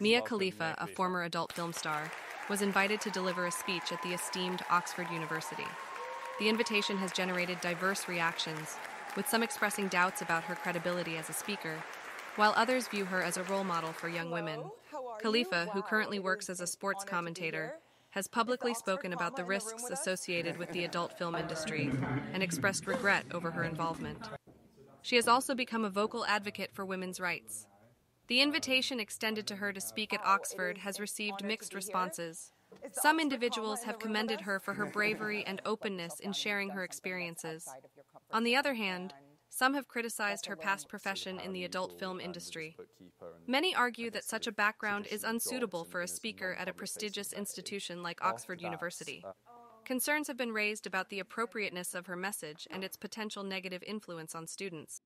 Mia Khalifa, a former adult film star, was invited to deliver a speech at the esteemed Oxford University. The invitation has generated diverse reactions, with some expressing doubts about her credibility as a speaker, while others view her as a role model for young women. Khalifa, who currently works as a sports commentator, has publicly spoken about the risks associated with the adult film industry and expressed regret over her involvement. She has also become a vocal advocate for women's rights. The invitation extended to her to speak at Oxford has received mixed responses. Some individuals have commended her for her bravery and openness in sharing her experiences. On the other hand, some have criticized her past profession in the adult film industry. Many argue that such a background is unsuitable for a speaker at a prestigious institution like Oxford University. Concerns have been raised about the appropriateness of her message and its potential negative influence on students.